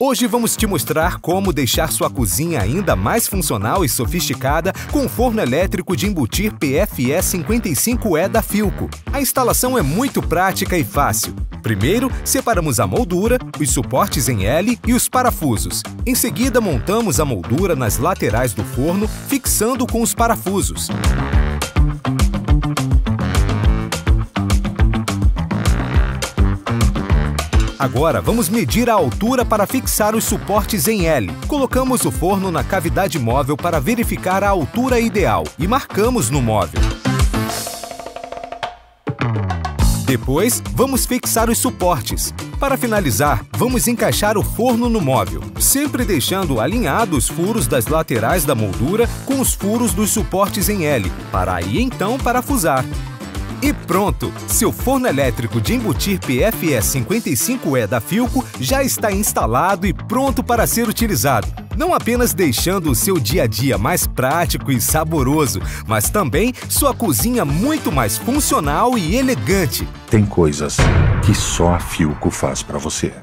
Hoje vamos te mostrar como deixar sua cozinha ainda mais funcional e sofisticada com o forno elétrico de embutir PFE 55E da Filco. A instalação é muito prática e fácil. Primeiro, separamos a moldura, os suportes em L e os parafusos. Em seguida, montamos a moldura nas laterais do forno, fixando com os parafusos. Agora vamos medir a altura para fixar os suportes em L. Colocamos o forno na cavidade móvel para verificar a altura ideal e marcamos no móvel. Depois, vamos fixar os suportes. Para finalizar, vamos encaixar o forno no móvel, sempre deixando alinhados os furos das laterais da moldura com os furos dos suportes em L, para aí então parafusar. E pronto! Seu forno elétrico de embutir PFE 55E da Filco já está instalado e pronto para ser utilizado. Não apenas deixando o seu dia a dia mais prático e saboroso, mas também sua cozinha muito mais funcional e elegante. Tem coisas que só a Filco faz para você.